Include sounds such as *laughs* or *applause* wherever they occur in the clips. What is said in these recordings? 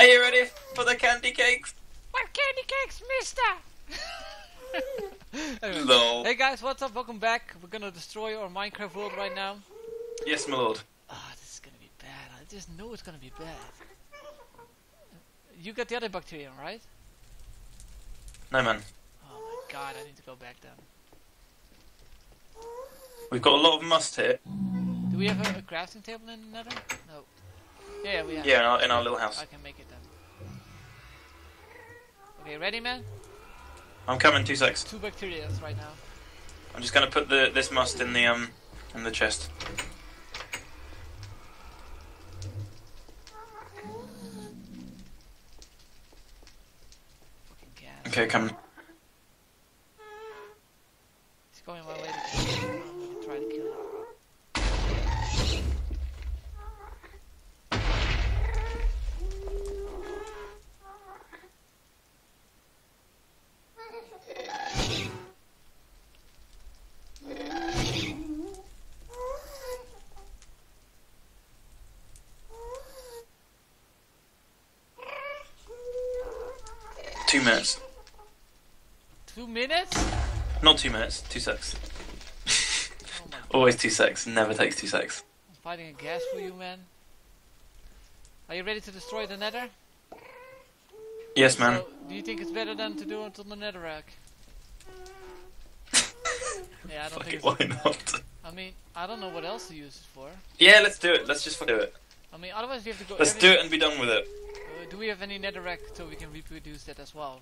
Are you ready for the candy cakes? What candy cakes, mister? *laughs* Anyway. Lol. Hey guys, what's up? Welcome back. We're gonna destroy our Minecraft world right now. Yes, my lord. Ah, this is gonna be bad. I just know it's gonna be bad. You got the other bacterium, right? No, man. Oh my god, I need to go back then. We've got a lot of moss here. Do we have a, a crafting table in the nether? No. Yeah, we have. Yeah, in our, in our little house. I can make it then. Okay, ready, man? I'm coming. Two secs. Two bacteria right now. I'm just gonna put the this moss in the um in the chest. Okay, coming. He's going my way to kill him. I'm gonna try to kill him. Two minutes. Two minutes? Not two minutes. Two secs. Oh. *laughs* Always two secs. Never takes two secs. I'm fighting a gas for you, man. Are you ready to destroy the nether? Yes, man. So, do you think it's better than to do it on the netherrack? *laughs* yeah, I don't Fuck think it. it's. Why not? I mean, I don't know what else to use it for. Yeah, let's do it. Let's just do it. I mean, otherwise we have to go. Let's do it and be done with it. Do we have any netherrack so we can reproduce that as well?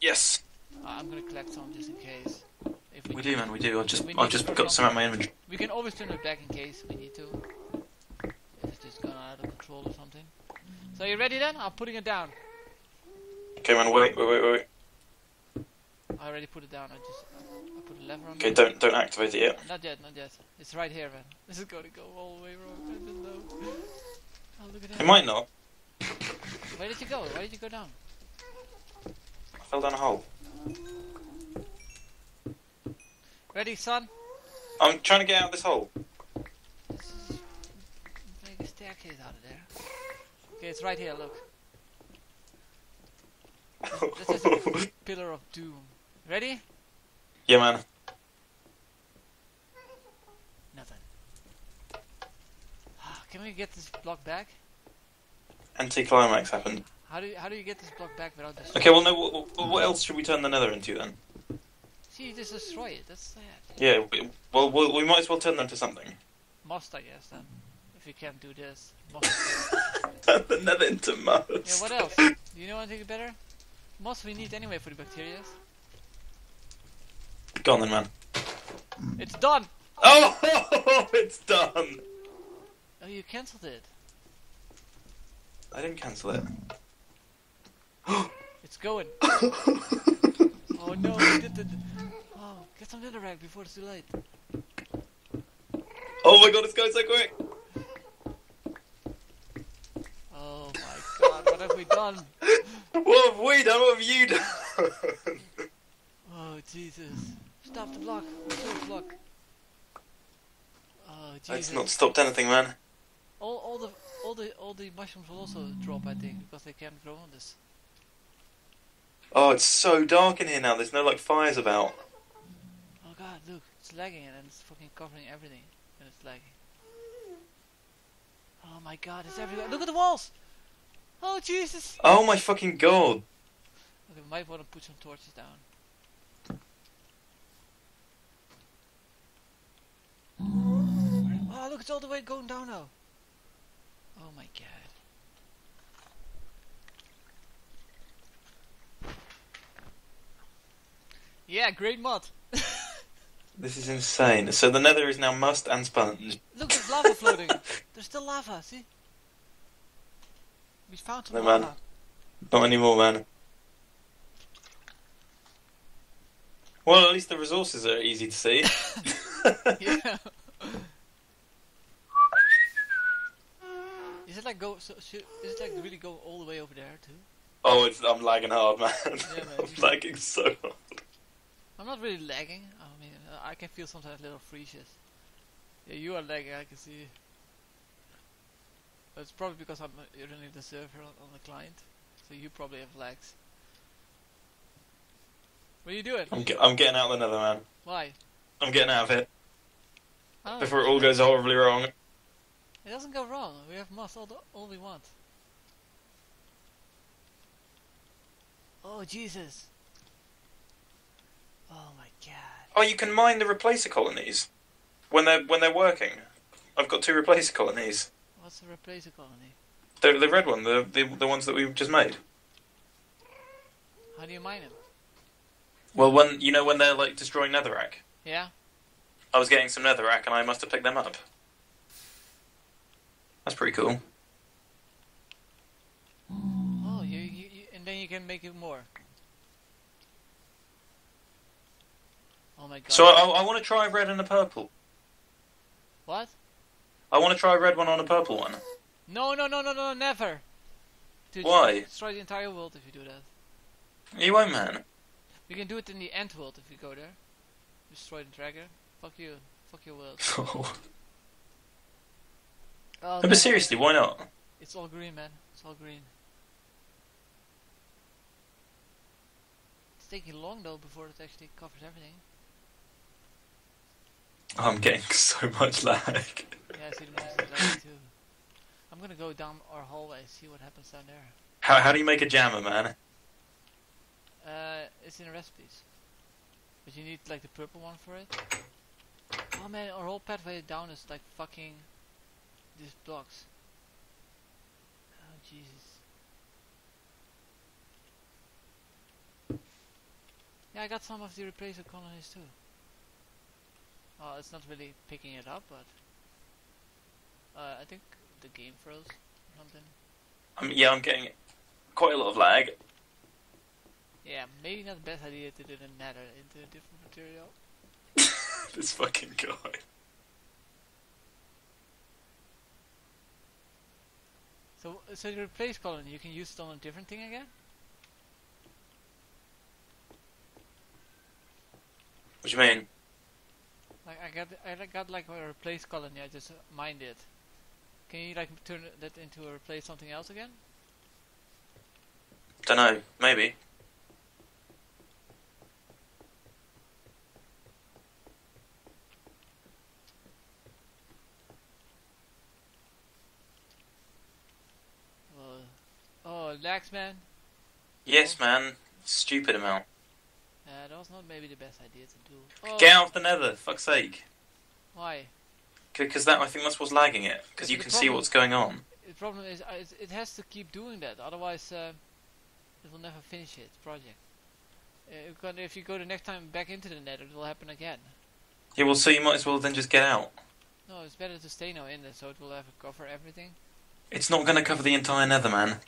Yes. Uh, I'm gonna collect some just in case. If We do, man. We do. I've just We I've just to got some out of my inventory. We can always turn it back in case we need to. If it's just gone out of control or something. So you ready then? I'm putting it down. Okay, man. Wait, wait, wait, wait. I already put it down. I just I put a lever on Okay, don't don't activate it yet. Not yet, not yet. It's right here, man. This is gonna go all the way wrong. I don't know. *laughs* Oh, look at It that. might not. Where did you go? Why did you go down? I fell down a hole. Ready, son? I'm trying to get out of this hole. This is make a staircase out of there. Okay, it's right here. Look, this is a *laughs* pillar of doom. Ready? yeah, man. Nothing. Ah, Can we get this block back? Anticlimax happened. How do you, how do you get this block back without this? Okay, well, no. What, what- else should we turn the Nether into then? See, you just destroy it. That's sad. Yeah. We, well, we, we might as well turn them to something. Moss I guess then? If you can't do this, moss. *laughs* Turn the Nether into moss. yeah. What else? Do you know anything better? Moss we need anyway for the bacteria? Go on then, man. It's done. Oh, *laughs* it's done. Oh, you cancelled it. I didn't cancel it. *gasps* It's going. *laughs* Oh no, we did the. Oh, get some netherrack before it's too late. oh my god, it's going so quick. Oh my god, what have we done? *laughs* What have we done? What have you done? *laughs* Oh Jesus! Stop the block! Stop the block! Oh Jesus! it's not stopped anything, man. All, all the, all the, all the mushrooms will also drop, I think, because they can't grow on this. Oh, it's so dark in here now. There's no like fires about. Oh god, look, it's lagging and it's fucking covering everything, and it's lagging. Oh my god, it's everywhere! Look at the walls! Oh Jesus! Oh my fucking god. Okay, we might want to put some torches down. Oh, look, it's all the way going down now. Oh my god. Yeah, great mod. *laughs* This is insane. So the Nether is now moss and sponge. Look, there's lava floating. *laughs* There's still lava, see? We found some No, man. lava. Not anymore, man. Well, at least the resources are easy to see. *laughs* yeah. Is it like go? So, is it like really go all the way over there too? oh, it's I'm lagging hard, man. man, *laughs* I'm lagging so hard. I'm not really lagging. I mean, uh, I can feel sometimes little freezes. Yeah, you are lagging. I can see. It's probably because I'm uh, running the server on, on the client, so you probably have lags. What are you doing? I'm, ge- I'm getting out of the nether, man. Why? I'm getting out of it know. before it all goes horribly wrong. It doesn't go wrong. We have moss all, the, all we want. Oh Jesus! Oh my God! Oh, you can mine the replacer colonies when they're when they're working. I've got two replacer colonies. What's a replacer colony? The the red one, the the, the ones that we've just made. How do you mine them? Well, when you know when they're like destroying netherrack, Yeah. I was getting some netherrack and I must have picked them up. That's pretty cool. Oh, you, you, you and then you can make it more. Oh my God! So I, I want to try red and a purple. what? I want to try a red one on a purple one. No, no, no, no, no, never! Dude, Why? destroy the entire world if you do that. You won't, man. We can do it in the end world if we go there. Destroy the dragon. Fuck you. Fuck your world. *laughs* *laughs* no, Oh, but seriously, why not? It's all green, man. It's all green. It's taking long though before it actually covers everything. I'm getting *laughs* so much lag. Yeah, I see the monsters too. I'm gonna go down our hallway, see what happens down there. How how do you make a jammer, man? Uh, it's in the recipes. But you need like the purple one for it. Oh man, our whole pathway down is like fucking these blocks. Oh Jesus. Yeah, I got some of the replacer colonies too. Well, it's not really picking it up, but uh, I think the game froze or something. I'm, yeah, I'm getting quite a lot of lag. Yeah, maybe not the best idea to do the nether into a different material. *laughs* this fucking guy. So, so the replace colony, you can use it on a different thing again? What do you mean? Like I got, I like- got like a replace colony. I just mined it. Can you like turn that into a replace something else again? Don't know. Maybe. Uh, oh, man. Yes, man. Stupid amount. Uh, that was not maybe the best idea to do. Oh, Get out of the nether, fuck's sake. Why? Because that I think that's what's lagging it. Because you can the see what's going on. The problem is, uh, it has to keep doing that. Otherwise, uh, it will never finish its project. Uh, if you go the next time back into the nether, it will happen again. Yeah, well, so you might as well then just get out. No, it's better to stay now in there, so it will have cover everything. It's not going to cover the entire nether, man.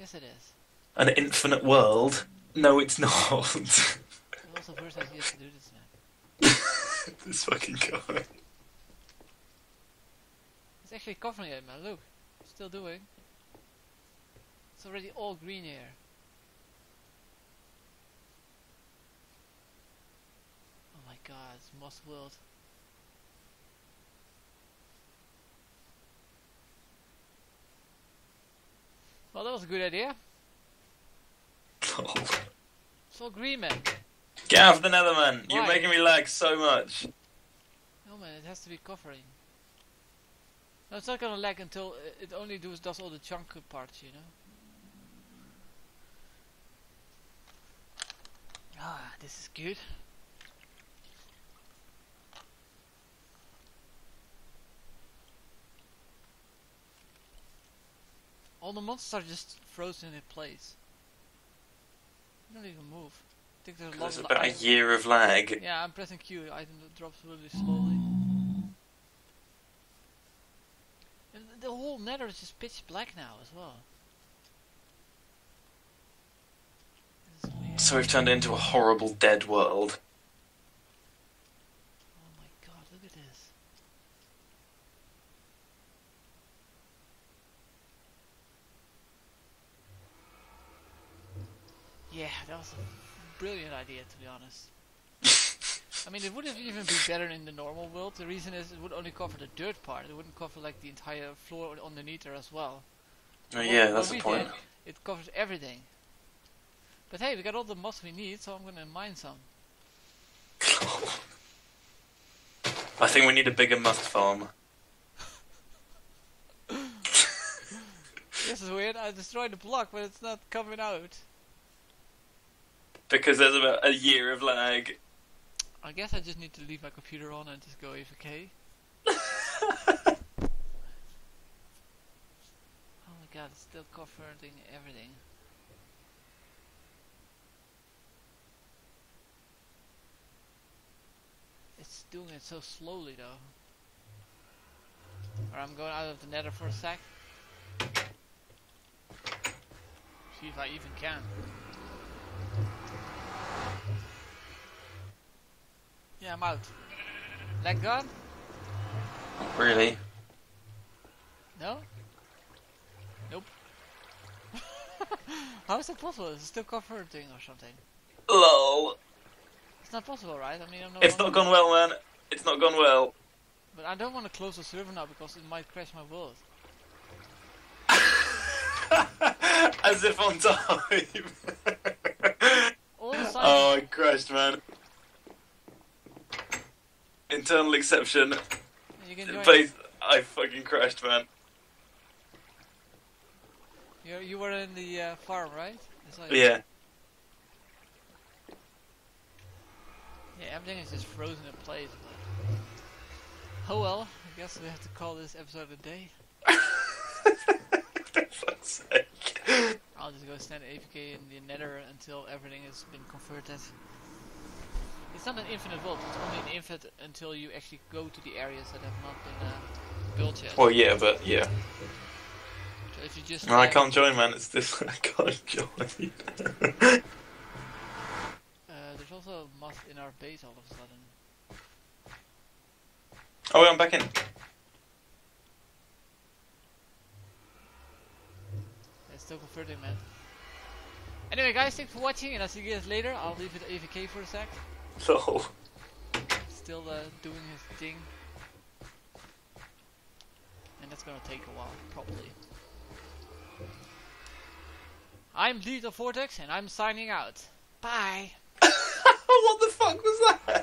Yes, it is. An infinite world? No, it's not. It was the worst idea to do this, man. *laughs* this fucking guy. It's actually covering it, man. Look, still doing. It's already all green here. Oh my god, it's Moss World. Was a good idea. It's all green, man. Get out of the nether, man. You're making me lag so much. No, man, it has to be covering. No, it's not gonna lag until it only does does all the chunk parts, you know. Ah, this is good. All the monsters are just frozen in place. They don't even move. I think there's a lot There's of about a year of lag. yeah, I'm pressing Q. The item drops really slowly. And the whole nether is just pitch black now as well. This is weird. So we've turned it into a horrible dead world. Oh my god, look at this. Yeah, that was a brilliant idea to be honest. I mean, it would have even been better in the normal world. The reason is it would only cover the dirt part. It wouldn't cover like the entire floor underneath there as well. Oh, yeah, what that's the point. did, it covers everything. But hey, we got all the moss we need, so I'm gonna mine some. I think we need a bigger moss farm. *laughs* This is weird. I destroyed the block, but it's not coming out. Because there's about a year of lag. I guess I just need to leave my computer on and just go AFK. *laughs* Oh my god, it's still converting everything. It's doing it so slowly though. Alright, I'm going out of the nether for a sec. See if I even can. Yeah, I'm out. Leg gone? Really? No? Nope. *laughs* How is that possible? Is it still converting or something? LOL. It's not possible, right? I mean, I'm no It's not gone well, man. It's not gone well. But I don't want to close the server now because it might crash my world. *laughs* As if on time. All the signs. oh, I crashed, man. Internal exception. you can join. Please, I fucking crashed, man. You you were in the uh, farm, right? Like- Yeah. Yeah, everything is just frozen in place. But... Oh well, I guess we have to call this episode a day. For fuck's sake. I'll just go stand AFK in the nether until everything has been converted. It's not an infinite world, it's only an infinite until you actually go to the areas that have not been uh, built yet. Well, yeah, but yeah. So if you just No, I can't join, man. It's this. *laughs* I can't join. Uh, there's also moss in our base all of a sudden. oh, wait, I'm back in. It's still converting, man. Anyway, guys, thanks for watching, and I'll see you guys later. I'll leave it AFK for a sec. *laughs* So. Still uh, doing his thing. And that's gonna take a while, probably. I'm LethalVortex, and I'm signing out. Bye! *laughs* what the fuck was that?